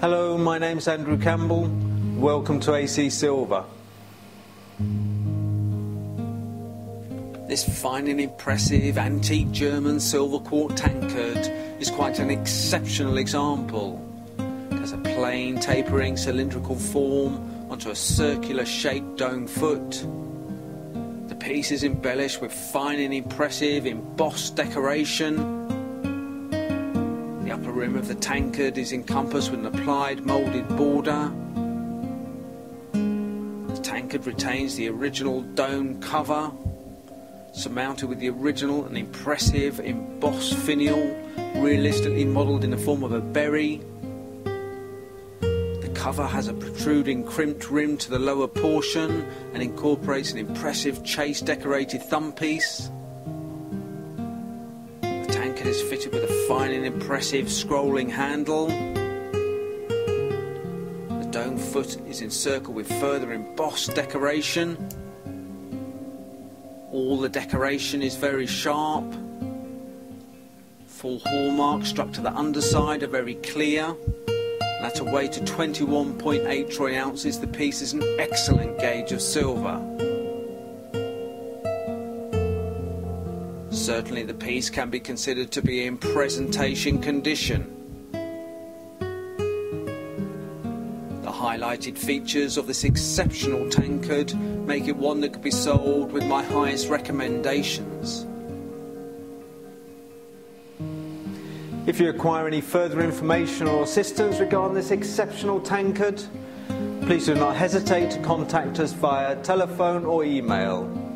Hello, my name's Andrew Campbell. Welcome to AC Silver. This fine and impressive antique German silver quart tankard is quite an exceptional example. It has a plain, tapering, cylindrical form onto a circular shaped dome foot. The piece is embellished with fine and impressive embossed decoration upper rim of the tankard is encompassed with an applied moulded border. The tankard retains the original dome cover, surmounted with the original and impressive embossed finial, realistically modelled in the form of a berry. The cover has a protruding crimped rim to the lower portion and incorporates an impressive chase decorated thumb piece is fitted with a fine and impressive scrolling handle. The dome foot is encircled with further embossed decoration. All the decoration is very sharp. Full hallmarks struck to the underside are very clear. At a weight of 21.8 troy ounces, the piece is an excellent gauge of silver. Certainly the piece can be considered to be in presentation condition. The highlighted features of this exceptional tankard make it one that could be sold with my highest recommendations. If you require any further information or assistance regarding this exceptional tankard, please do not hesitate to contact us via telephone or email.